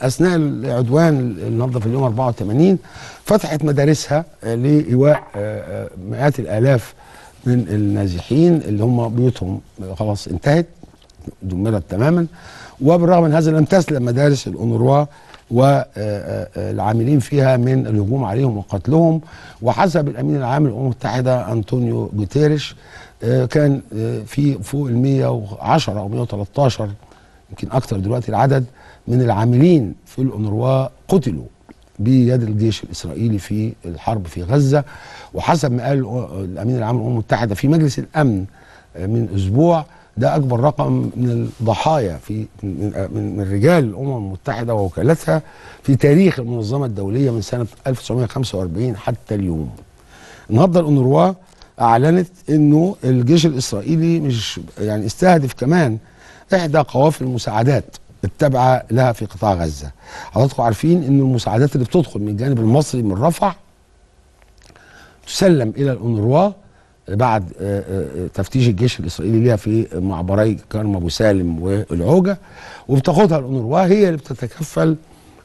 أثناء العدوان النهارده في اليوم 84 فتحت مدارسها آه، لإيواء آه، آه، مئات الآلاف من النازحين اللي هم بيوتهم. خلاص انتهت دمرت تماما. وبالرغم من هذا لم تسلم مدارس الأونروا والعاملين فيها من الهجوم عليهم وقتلهم. وحسب الأمين العام للأمم المتحدة أنطونيو جوتيريش كان في فوق ال 110 أو 113 يمكن أكثر دلوقتي العدد من العاملين في الاونروا قتلوا بيد الجيش الإسرائيلي في الحرب في غزة وحسب ما قال الأمين العام للأمم المتحدة في مجلس الأمن آه، من أسبوع ده أكبر رقم من الضحايا في من من, رجال الأمم المتحدة ووكالتها في تاريخ المنظمة الدولية من سنة 1945 حتى اليوم. النهارده الاونروا أعلنت إنه الجيش الإسرائيلي مش يعني استهدف كمان إحدى قوافل المساعدات التابعة لها في قطاع غزة. حضراتكم عارفين ان المساعدات اللي بتدخل من الجانب المصري من رفح تسلم إلى الأونروا بعد آه، آه، تفتيش الجيش الإسرائيلي ليها في معبري كرم أبو سالم والعوجة وبتاخدها الأونروا هي اللي بتتكفل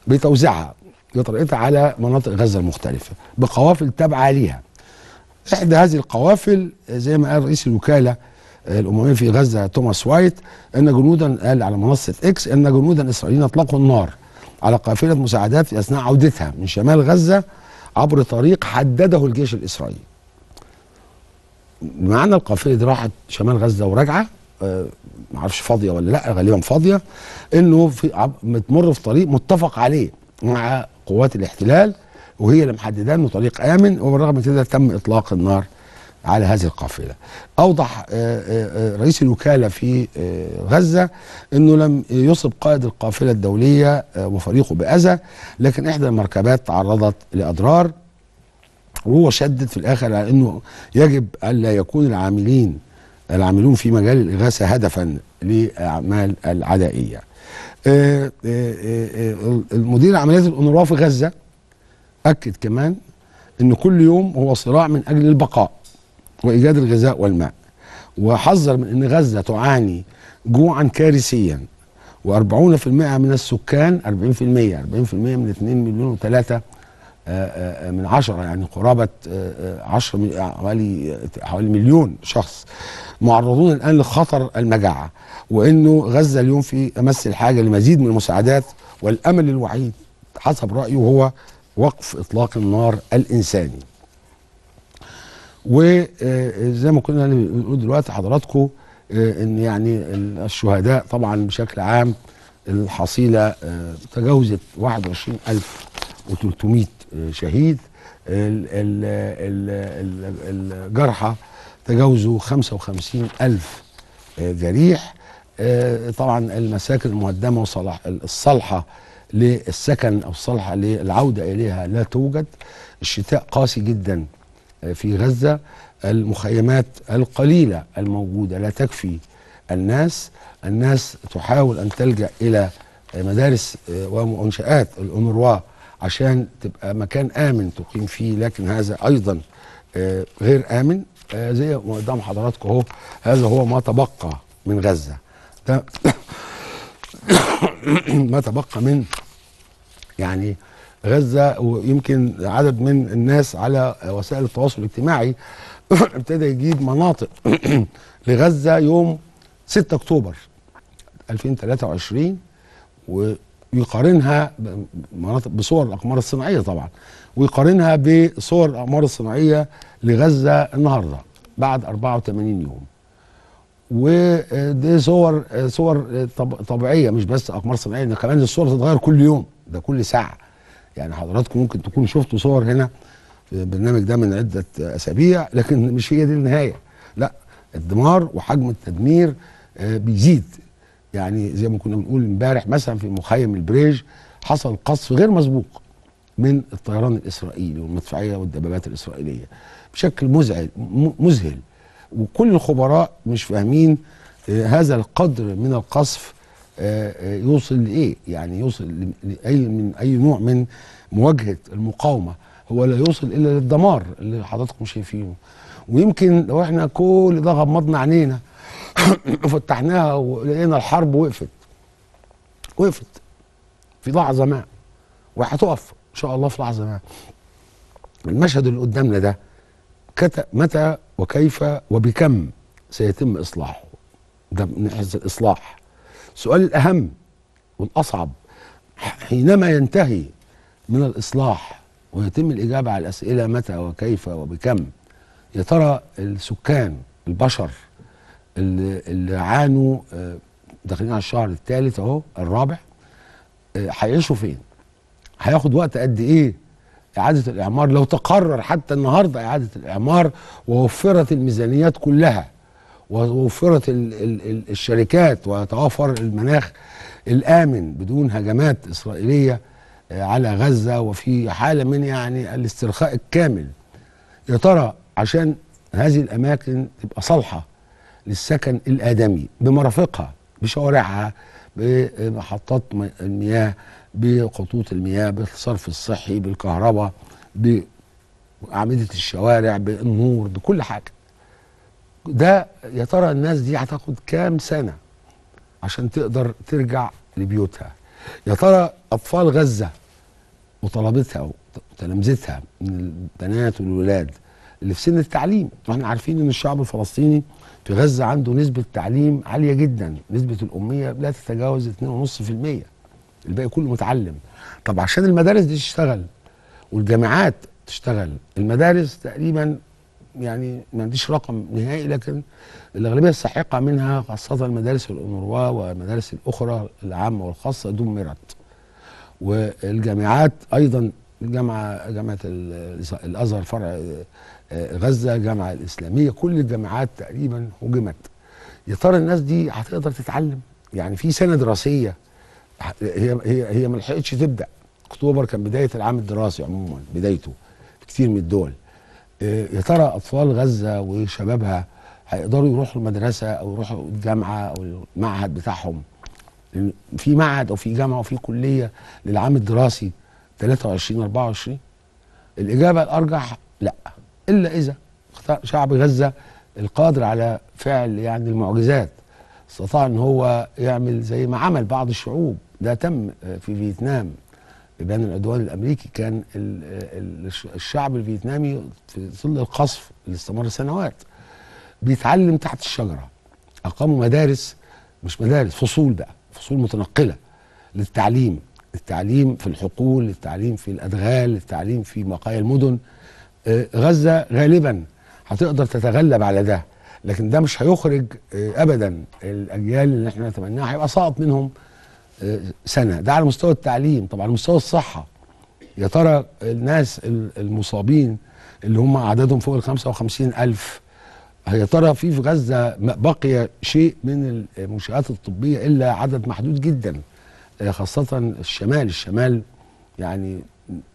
بتوزيعها بطريقتها على مناطق غزة المختلفة بقوافل تابعة ليها. إحدى هذه القوافل آه، زي ما قال رئيس الوكالة آه، الأممية في غزة توماس وايت إن جنودا قال على منصة إكس إن جنودا إسرائيليين أطلقوا النار على قافلة مساعدات في أثناء عودتها من شمال غزة عبر طريق حدده الجيش الإسرائيلي. معنى القافلة دي راحت شمال غزة وراجعة آه، معرفش فاضية ولا لأ غالبا فاضية إنه في بتمر في طريق متفق عليه مع قوات الاحتلال وهي اللي محددة انه طريق آمن وبالرغم من كده تم إطلاق النار على هذه القافلة. أوضح آه، آه، آه، رئيس الوكالة في غزة إنه لم يصب قائد القافلة الدولية وفريقه بأذى لكن إحدى المركبات تعرضت لأضرار وهو شدد في الآخر على إنه يجب ألا يكون العاملين العاملون في مجال الإغاثة هدفا لأعمال العدائية. المدير عمليات الاونروا في غزة أكد كمان إن كل يوم هو صراع من أجل البقاء وإيجاد الغذاء والماء. وحذر من إن غزة تعاني جوعا كارثيا. و40% من السكان 40% 40% من 2 مليون و3 من عشرة يعني قرابة 10 حوالي حوالي مليون شخص. معرضون الآن لخطر المجاعة. وإنه غزة اليوم في أمس الحاجة لمزيد من المساعدات. والأمل الوحيد حسب رأيه هو وقف إطلاق النار الإنساني. وزي ما كنا بنقول دلوقتي حضراتكم آه، إن يعني الشهداء طبعا بشكل عام الحصيلة آه، تجاوزت 21300 آه، شهيد. ال- ال- ال- ال- الجرحى تجاوزوا 55000 آه، جريح. طبعا المساكن المهدمة وصلاح الصالحة للسكن أو الصالحة للعودة إليها لا توجد. الشتاء قاسي جدا. في غزة المخيمات القليلة الموجودة لا تكفي الناس. الناس تحاول أن تلجأ إلى آه، مدارس آه، ومنشآت الاونروا عشان تبقى مكان آمن تقيم فيه لكن هذا أيضا آه، غير آمن آه، زي ما قدام حضراتكم أهو. هذا هو ما تبقى من ده ما تبقى من يعني غزة ويمكن عدد من الناس على وسائل التواصل الاجتماعي ابتدى يجيب مناطق لغزة يوم 6 أكتوبر 2023 ويقارنها بمناطق بصور الأقمار الصناعية طبعا ويقارنها بصور الأقمار الصناعية لغزة النهارده بعد 84 يوم. ودي صور صور طب طبيعية مش بس أقمار صناعية ده كمان الصور تتغير كل يوم ده كل ساعة. يعني حضراتكم ممكن تكونوا شفتوا صور هنا في البرنامج ده من عدة أسابيع لكن مش هي دي النهاية. لا الدمار وحجم التدمير آه، بيزيد. يعني زي ما كنا بنقول امبارح مثلا في مخيم البريج حصل قصف غير مسبوق من الطيران الإسرائيلي والمدفعية والدبابات الإسرائيلية. بشكل مزعج مذهل. وكل الخبراء مش فاهمين آه، هذا القدر من القصف يوصل لإيه؟ يعني يوصل لاي من أي نوع من مواجهة المقاومة. هو لا يوصل إلا للدمار اللي حضراتكم شايفينه. ويمكن لو إحنا كل ده غمضنا عينينا وفتحناها ولقينا الحرب وقفت. وقفت في لحظه ما وهتقف إن شاء الله في لحظه ما المشهد اللي قدامنا ده متى وكيف وبكم سيتم إصلاحه؟ ده من حيث الإصلاح. السؤال الأهم والأصعب حينما ينتهي من الإصلاح ويتم الإجابة على الأسئلة متى وكيف وبكم يا ترى السكان البشر اللي, اللي عانوا آه، داخلين على الشهر الثالث أهو الرابع آه، هيعيشوا فين؟ هياخد وقت قد إيه إعادة الإعمار لو تقرر حتى النهارده إعادة الإعمار ووفرت الميزانيات كلها ووفرت ال ال ال الشركات وتوفر المناخ الآمن بدون هجمات إسرائيلية آه، على غزة. وفي حالة من يعني الاسترخاء الكامل. يا ترى عشان هذه الأماكن تبقى صالحة للسكن الآدمي بمرافقها بشوارعها بمحطات المياه بخطوط المياه بالصرف الصحي بالكهرباء بأعمدة الشوارع بالنور بكل حاجة. ده يا ترى الناس دي هتاخد كام سنة عشان تقدر ترجع لبيوتها؟ يا ترى أطفال غزة وطلبتها وتلامذتها من البنات والولاد اللي في سن التعليم وإحنا عارفين إن الشعب الفلسطيني في غزة عنده نسبة تعليم عالية جدا نسبة الأمية لا تتجاوز 2.5% الباقي كله متعلم. طب عشان المدارس دي تشتغل والجامعات تشتغل المدارس تقريبا يعني ما عنديش رقم نهائي لكن الأغلبية الساحقة منها خاصة مدارس الأونروا والمدارس الأخرى العامة والخاصة دمرت والجامعات أيضا جامعة ال- الأزهر فرع آه، غزة الجامعة الإسلامية كل الجامعات تقريبا هجمت. يا ترى الناس دي هتقدر تتعلم؟ يعني في سنة دراسية هي هي هي ما لحقتش تبدأ. أكتوبر كان بداية العام الدراسي عموما بدايته في كتير من الدول. يا ترى أطفال غزة وشبابها هيقدروا يروحوا المدرسة أو يروحوا الجامعة أو المعهد بتاعهم؟ في معهد أو في جامعة أو في كلية للعام الدراسي 23 24 الإجابة الأرجح لا إلا إذا شعب غزة القادر على فعل يعني المعجزات. استطاع إن هو يعمل زي ما عمل بعض الشعوب. ده تم في فيتنام. بين العدوان الأمريكي كان ال- ال- الش- الشعب الفيتنامي في ظل القصف اللي استمر سنوات بيتعلم تحت الشجرة. أقاموا مدارس مش مدارس فصول بقى فصول متنقلة للتعليم التعليم في الحقول التعليم في الأدغال التعليم في بقايا المدن. آه، غزة غالبا هتقدر تتغلب على ده لكن ده مش هيخرج آه، ابدا. الأجيال اللي إحنا نتمناها هيبقى ساقط منهم. سنة. ده على مستوى التعليم طبعا على مستوى الصحة. يا ترى الناس ال- المصابين اللي هم عددهم فوق ال 55 ألف يا ترى في في غزة بقي شيء من المنشآت الطبية إلا عدد محدود جدا خاصة الشمال؟ الشمال يعني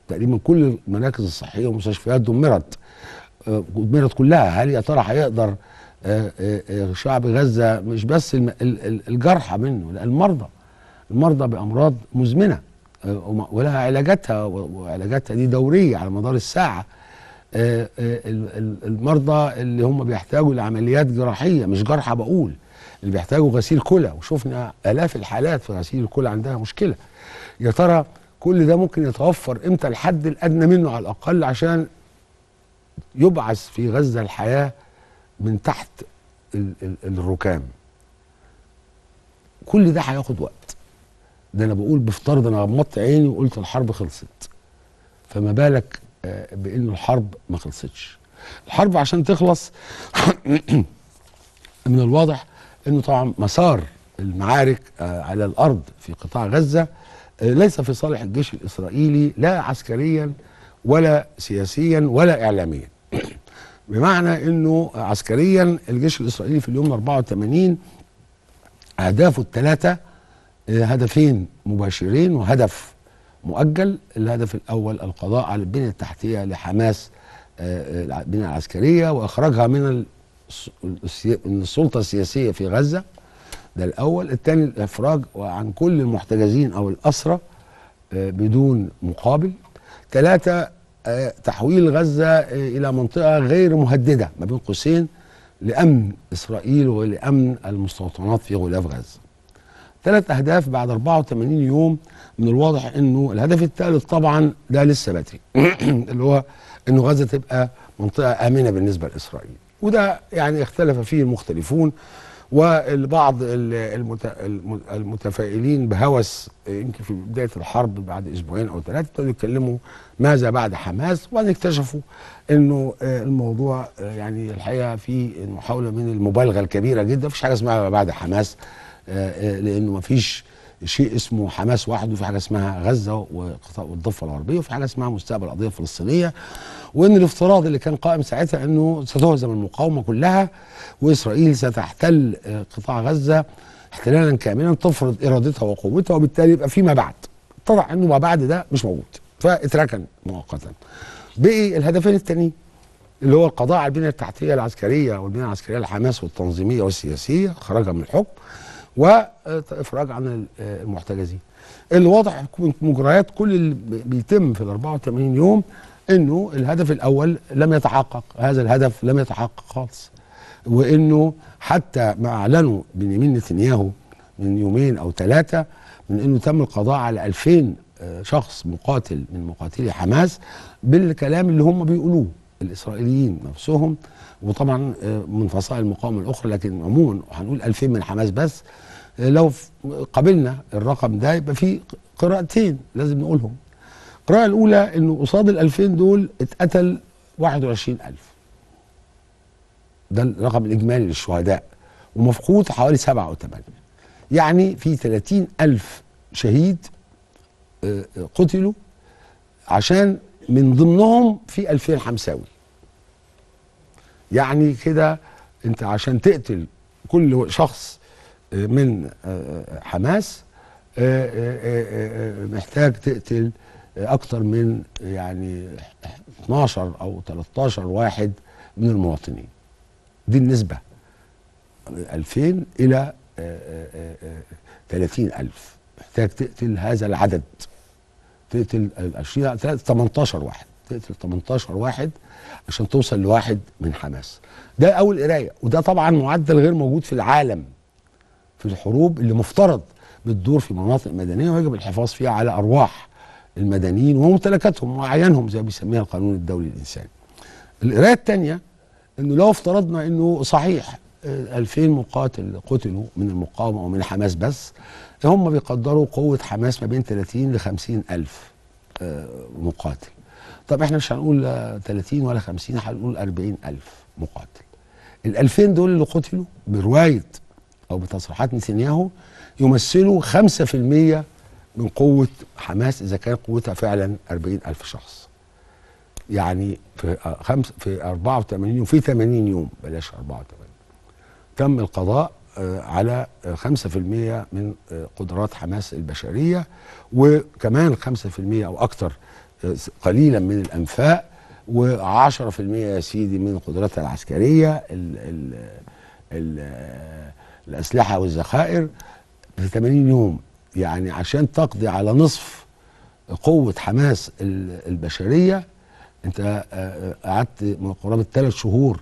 تقريبا كل المراكز الصحية والمستشفيات دمرت دمرت كلها. هل يا ترى هيقدر آه، آه، آه، شعب غزة مش بس الجرحى منه المرضى؟ المرضى بأمراض مزمنة آه، ولها علاجاتها وعلاجاتها دي دورية على مدار الساعة. آه، آه، ال- ال- المرضى اللي هم بيحتاجوا لعمليات جراحية مش جرحى بقول اللي بيحتاجوا غسيل كلى. وشفنا آلاف الحالات في غسيل الكلى عندها مشكلة. يا ترى كل ده ممكن يتوفر إمتى؟ الحد الأدنى منه على الأقل عشان يبعث في غزة الحياة من تحت ال- ال- الركام. كل ده هياخد وقت. ده أنا بقول بفترض أنا غمضت عيني وقلت الحرب خلصت. فما بالك آه، بان الحرب ما خلصتش. الحرب عشان تخلص من الواضح إنه طبعا مسار المعارك آه، على الأرض في قطاع غزة آه، ليس في صالح الجيش الإسرائيلي لا عسكريا ولا سياسيا ولا اعلاميا. بمعنى إنه عسكريا الجيش الإسرائيلي في اليوم 84 أهدافه الثلاثة هدفين مباشرين وهدف مؤجل. الهدف الأول القضاء على البنية التحتية لحماس آه، آه، البنية العسكرية وإخراجها من الس- السي- من السلطة السياسية في غزة. ده الأول. الثاني الإفراج عن كل المحتجزين أو الأسرى آه، بدون مقابل. ثلاثة آه، تحويل غزة آه، إلى منطقة غير مهددة ما بين قوسين لأمن إسرائيل ولأمن المستوطنات في غلاف غزة. ثلاث أهداف بعد 84 يوم من الواضح إنه الهدف الثالث طبعا ده لسه بدري. اللي هو إنه غزة تبقى منطقة آمنة بالنسبة لإسرائيل. وده يعني اختلف فيه المختلفون والبعض ال- المت- الم- المتفائلين بهوس يمكن في بداية الحرب بعد أسبوعين أو ثلاثة ابتدوا يتكلموا ماذا بعد حماس وبعدين اكتشفوا إنه آه، الموضوع آه، يعني الحقيقة في محاولة من المبالغة الكبيرة جدا. مفيش حاجة اسمها ما بعد حماس. آه، آه، لأنه مفيش شيء اسمه حماس وحده وفي حاجة اسمها غزة والضفة الغربية وفي حاجة اسمها مستقبل القضية الفلسطينيه وإن الافتراض اللي كان قائم ساعتها إنه ستهزم المقاومة كلها وإسرائيل ستحتل آه، قطاع غزة احتلالا كاملا تفرض إرادتها وقوتها وبالتالي يبقى فيما بعد. اتضح إنه ما بعد ده مش موجود فاتركن مؤقتا. بقي الهدفين التانيين اللي هو القضاء على البنية التحتية العسكرية والبنية العسكرية لحماس والتنظيمية والسياسية خرجها من الحكم. وافراج عن ال- المحتجزين اللي واضح من مجريات كل اللي بيتم في ال 84 يوم إنه الهدف الأول لم يتحقق هذا الهدف لم يتحقق خالص. وإنه حتى ما أعلنوا بنيامين نتنياهو من يومين أو ثلاثة من إنه تم القضاء على 2000 آه، شخص مقاتل من مقاتلي حماس بالكلام اللي هم بيقولوه الإسرائيليين نفسهم. وطبعا آه، من فصائل المقاومة الأخرى لكن عموما هنقول 2000 من حماس بس آه، لو قبلنا الرقم ده يبقى في قراءتين لازم نقولهم. القراءة الأولى إنه قصاد ال 2000 دول اتقتل 21000 ده الرقم الإجمالي للشهداء ومفقود حوالي سبعة أو ثمانية يعني في 30 ألف شهيد آه، قتلوا عشان من ضمنهم في 2000 حمساوي. يعني كده انت عشان تقتل كل شخص آه، من آه، حماس آه، آه، محتاج تقتل أكتر من يعني 12 أو 13 واحد من المواطنين. دي النسبة. 2000 إلى آه، آه، آه، 30000 محتاج تقتل هذا العدد. تقتل ال 20 18 واحد. تقتل 18 واحد عشان توصل لواحد من حماس. ده أول قراية وده طبعا معدل غير موجود في العالم في الحروب اللي مفترض بتدور في مناطق مدنية ويجب الحفاظ فيها على أرواح المدنيين وممتلكاتهم وأعيانهم زي ما بيسميها القانون الدولي الإنساني. القراية الثانية إنه لو افترضنا إنه صحيح آه، 2000 مقاتل قتلوا من المقاومة ومن حماس بس هم بيقدروا قوة حماس ما بين 30 ل 50 ألف آه، مقاتل. طب إحنا مش هنقول آه، 30 ولا 50 هنقول 40 ألف مقاتل. ال 2000 دول اللي قتلوا برواية أو بتصريحات نتنياهو يمثلوا 5% من قوة حماس إذا كان قوتها فعلا 40 ألف شخص. يعني في خمس في 84 يوم في 80 يوم بلاش 84 تم القضاء آه، على آه، 5% من آه، قدرات حماس البشرية وكمان 5% أو أكثر قليلا من الأنفاق و10% يا سيدي من قدراتها العسكرية ال ال ال آه، الأسلحة والذخائر في 80 يوم. يعني عشان تقضي على نصف قوة حماس ال- البشرية أنت آه، آه، قعدت من قرابة ثلاث شهور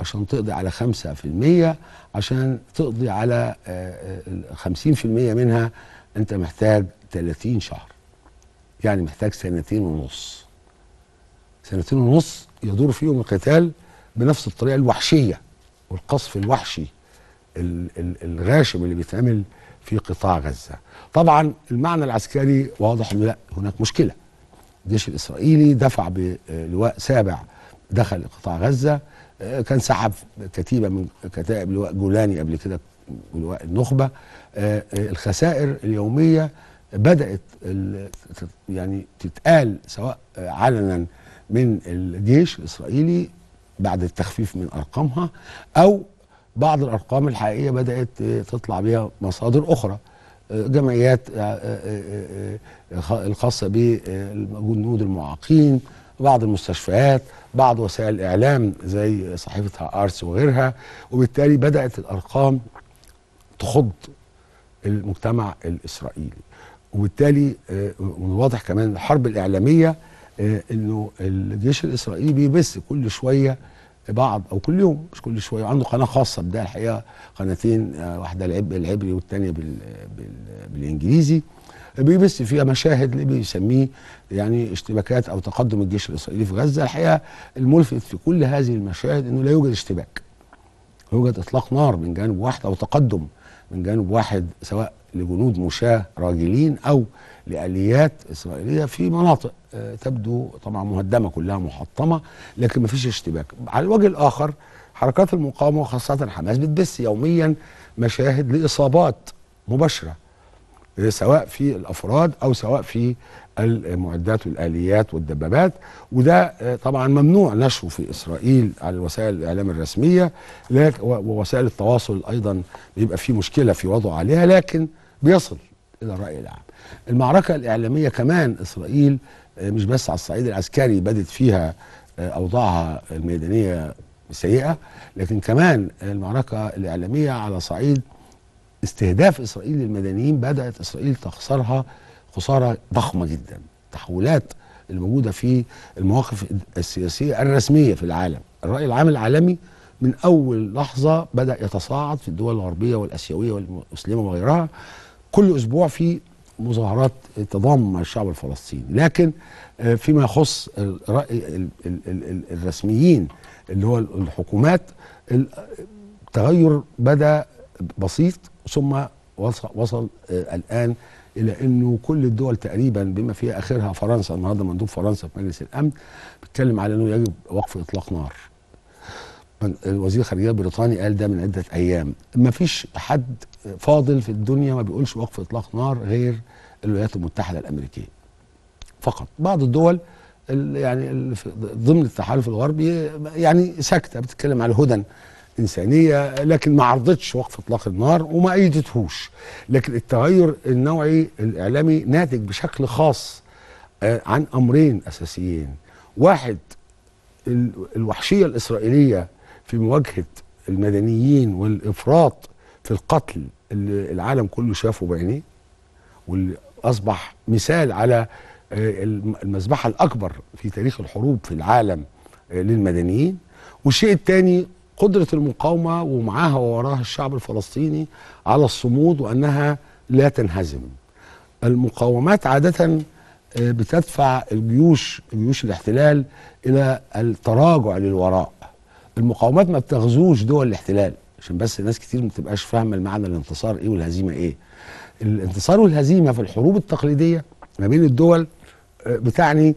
عشان تقضي على 5% عشان تقضي على آه، آه، 50% منها أنت محتاج 30 شهر. يعني محتاج سنتين ونص. سنتين ونص يدور فيهم القتال بنفس الطريقة الوحشية والقصف الوحشي ال- ال- الغاشم اللي بيتعمل في قطاع غزة. طبعا المعنى العسكري واضح انه لا هناك مشكلة. الجيش الإسرائيلي دفع بلواء سابع دخل قطاع غزة. كان سحب كتيبة من كتائب لواء جولاني قبل كده ولواء النخبة. آه، آه، الخسائر اليومية بدأت يعني تتقال سواء علنا من الجيش الإسرائيلي بعد التخفيف من أرقامها أو بعض الأرقام الحقيقية بدأت تطلع بها مصادر أخرى جمعيات آه، آه، آه، الخاصة بالجنود المعاقين بعض المستشفيات بعض وسائل الإعلام زي صحيفة ارس وغيرها وبالتالي بدأت الأرقام تخض المجتمع الإسرائيلي. وبالتالي آه، من الواضح كمان الحرب الإعلامية آه، إنه الجيش الإسرائيلي بيبث كل شوية بعض أو كل يوم مش كل شوية عنده قناة خاصة بده الحقيقة قناتين آه، واحدة العب العبري والثانيه بال بال بالإنجليزي. بيبث فيها مشاهد اللي بيسميه يعني اشتباكات أو تقدم الجيش الإسرائيلي في غزة. الحقيقة الملفت في كل هذه المشاهد إنه لا يوجد اشتباك. يوجد إطلاق نار من جانب واحد أو تقدم من جانب واحد سواء لجنود مشاة راجلين أو لآليات إسرائيلية في مناطق آه، تبدو طبعا مهدمة كلها محطمة لكن ما فيش اشتباك. على الوجه الآخر حركات المقاومة وخاصة حماس بتبث يوميا مشاهد لإصابات مباشرة آه، سواء في الأفراد أو سواء في المعدات والآليات والدبابات. وده آه، طبعا ممنوع نشره في إسرائيل على وسائل الإعلام الرسمية ووسائل التواصل أيضا بيبقى في مشكلة في وضعه عليها لكن بيصل إلى الرأي العام. المعركة الإعلامية كمان إسرائيل آه، مش بس على الصعيد العسكري بدت فيها آه، أوضاعها الميدانية سيئة لكن كمان المعركة الإعلامية على صعيد استهداف إسرائيل للمدنيين بدأت إسرائيل تخسرها خسارة ضخمة جدا التحولات الموجودة في المواقف السياسية الرسمية في العالم الرأي العام العالمي من أول لحظة بدأ يتصاعد في الدول الغربية والآسيوية والمسلمة وغيرها كل أسبوع في مظاهرات تضام مع الشعب الفلسطيني. لكن آه، فيما يخص الرأي ال- ال- ال- الرسميين اللي هو الحكومات ال- التغير بدأ بسيط ثم وصل, وصل آه الآن إلى إنه كل الدول تقريبا بما فيها آخرها فرنسا النهارده مندوب فرنسا في مجلس الأمن بيتكلم على إنه يجب وقف إطلاق نار. الوزير الخارجيه البريطاني قال ده من عدة أيام. ما فيش حد فاضل في الدنيا ما بيقولش وقف إطلاق نار غير الولايات المتحدة الأمريكية. فقط. بعض الدول ال- يعني ضمن التحالف الغربي يعني ساكتة بتتكلم على هدن إنسانية لكن ما عرضتش وقف إطلاق النار وما أيدتهوش. لكن التغير النوعي الإعلامي ناتج بشكل خاص آه، عن أمرين أساسيين. واحد ال- الوحشية الإسرائيلية في مواجهة المدنيين والإفراط في القتل اللي العالم كله شافه بعينيه واللي أصبح مثال على آه، الم- المذبحة الأكبر في تاريخ الحروب في العالم آه، للمدنيين. والشيء الثاني قدرة المقاومة ومعاها ووراها الشعب الفلسطيني على الصمود وأنها لا تنهزم. المقاومات عادة آه، بتدفع الجيوش جيوش الاحتلال إلى التراجع للوراء. المقاومات ما بتغزوش دول الاحتلال. عشان بس ناس كتير ما بتبقاش فاهمة المعنى الانتصار إيه والهزيمة إيه. الانتصار والهزيمة في الحروب التقليدية ما بين الدول آه، بتعني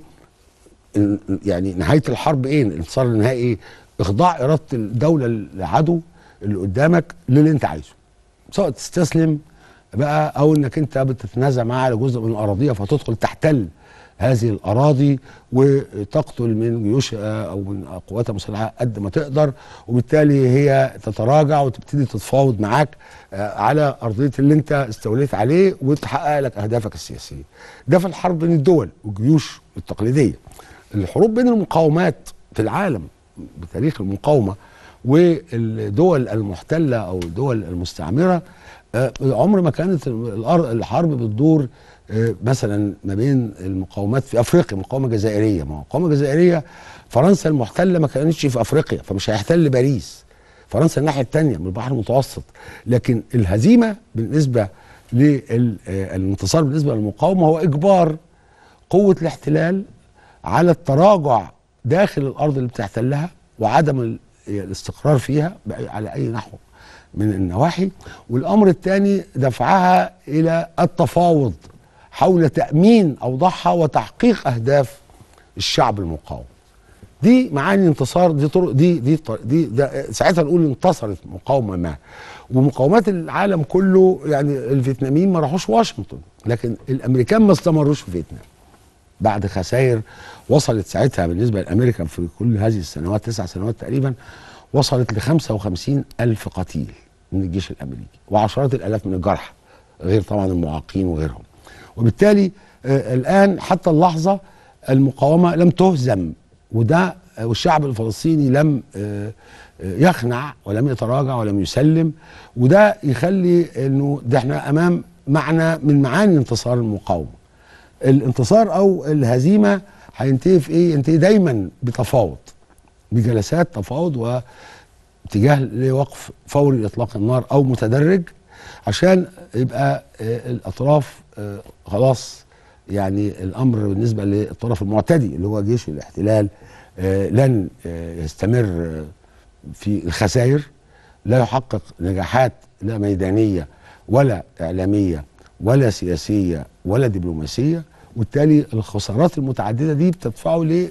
يعني نهاية الحرب إيه الانتصار النهائي إيه إخضاع إرادة الدولة العدو اللي قدامك للي أنت عايزه. سواء تستسلم بقى أو إنك أنت بتتنازع معاه على جزء من الاراضيه فتدخل تحتل هذه الأراضي وتقتل من جيوشها أو من قواتها المسلحه قد ما تقدر وبالتالي هي تتراجع وتبتدي تتفاوض معاك آه، على أرضية اللي أنت استوليت عليه وتحقق لك أهدافك السياسية. ده في الحرب بين الدول والجيوش التقليدية. الحروب بين المقاومات في العالم بتاريخ المقاومة والدول المحتلة أو الدول المستعمرة آه، عمر ما كانت الحرب بتدور آه، مثلا ما بين المقاومات في أفريقيا مقاومة جزائرية. ما مقاومة جزائرية فرنسا المحتلة ما كانتش في أفريقيا فمش هيحتل باريس. فرنسا الناحية الثانية من البحر المتوسط. لكن الهزيمة بالنسبة للانتصار بالنسبة للمقاومة هو إجبار قوة الاحتلال على التراجع داخل الأرض اللي بتحتلها وعدم ال- الاستقرار فيها على أي نحو. من النواحي. والأمر الثاني دفعها إلى التفاوض حول تأمين اوضاعها وتحقيق أهداف الشعب المقاوم. دي معاني انتصار دي طرق دي دي دي ساعتها نقول انتصرت مقاومة ما. ومقاومات العالم كله يعني الفيتناميين ما راحوش واشنطن لكن الأمريكان ما استمروش في فيتنام. بعد خسائر وصلت ساعتها بالنسبة لأمريكا في كل هذه السنوات تسع سنوات تقريبا وصلت ل 55 ألف قتيل من الجيش الأمريكي وعشرات الآلاف من الجرحى غير طبعا المعاقين وغيرهم. وبالتالي آه الآن حتى اللحظة المقاومة لم تهزم وده آه، والشعب الفلسطيني لم آه، يخنع ولم يتراجع ولم يسلم وده يخلي إنه ده إحنا أمام معنى من معاني انتصار المقاومة. الانتصار أو الهزيمة هينتهي في إيه؟ ينتهي دايما بتفاوض. بجلسات تفاوض واتجاه لوقف فوري لاطلاق النار أو متدرج عشان يبقى آه، الأطراف آه، خلاص يعني الأمر بالنسبة للطرف المعتدي اللي هو جيش الاحتلال آه، لن يستمر في الخسائر لا يحقق نجاحات لا ميدانية ولا إعلامية ولا سياسية ولا دبلوماسية وبالتالي الخسارات المتعددة دي بتدفعه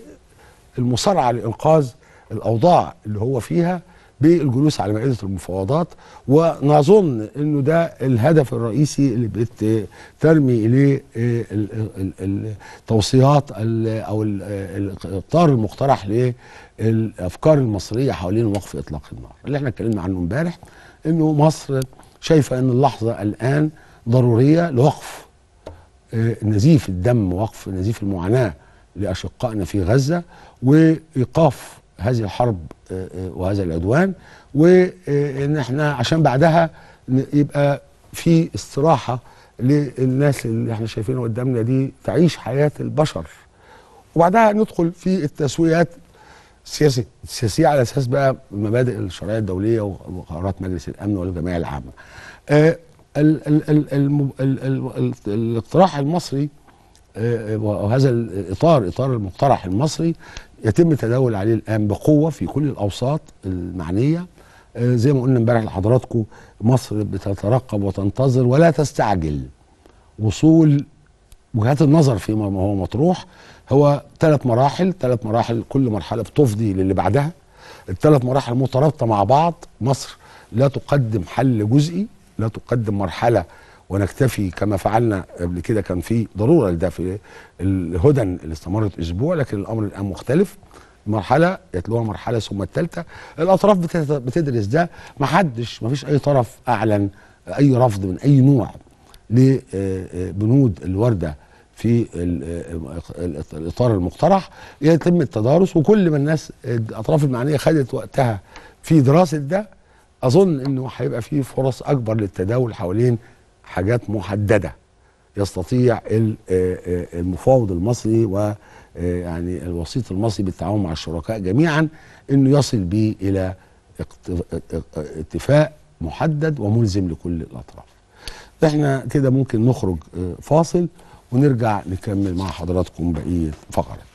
للمصارعة لإنقاذ الأوضاع اللي هو فيها بالجلوس على مائدة المفاوضات ونظن إنه ده الهدف الرئيسي اللي بترمي إليه آه، ال- ال- ال- التوصيات ال- أو ال- ال- الاطار المقترح للأفكار المصرية حوالين وقف إطلاق النار. اللي إحنا اتكلمنا عنه إمبارح إنه مصر شايفة إن اللحظة الآن ضرورية لوقف آه، نزيف الدم وقف نزيف المعاناة لأشقائنا في غزة وإيقاف هذه الحرب آه، آه، وهذا العدوان وإن إحنا عشان بعدها يبقى في استراحة للناس اللي إحنا شايفينها قدامنا دي تعيش حياة البشر. وبعدها ندخل في التسويات السياسي السياسية على أساس بقى مبادئ الشرعية الدولية وقرارات مجلس الأمن والجمعية العامة. آه، الاقتراح المصري وهذا الإطار إطار المقترح المصري يتم التداول عليه الآن بقوة في كل الأوساط المعنية. آه، زي ما قلنا امبارح لحضراتكم مصر بتترقب وتنتظر ولا تستعجل. وصول وجهات النظر فيما هو مطروح. هو ثلاث مراحل ثلاث مراحل كل مرحلة بتفضي للي بعدها. الثلاث مراحل مترابطة مع بعض. مصر لا تقدم حل جزئي لا تقدم مرحلة ونكتفي كما فعلنا قبل كده كان في ضرورة لده في الهدن اللي استمرت أسبوع لكن الأمر الآن مختلف. مرحلة يتلوها مرحلة ثم الثالثة. الأطراف بتدرس ده. ما حدش ما فيش أي طرف أعلن أي رفض من أي نوع لبنود الوردة في ال- الإطار المقترح. يتم التدارس وكل ما الناس الأطراف المعنية خدت وقتها في دراسة ده أظن إنه هيبقى في فرص أكبر للتداول حوالين حاجات محددة يستطيع آه، آه، المفاوض المصري و آه، يعني الوسيط المصري بالتعاون مع الشركاء جميعا إنه يصل به إلى اتفاق محدد وملزم لكل الأطراف. إحنا كده ممكن نخرج فاصل ونرجع نكمل مع حضراتكم بقية فقرات.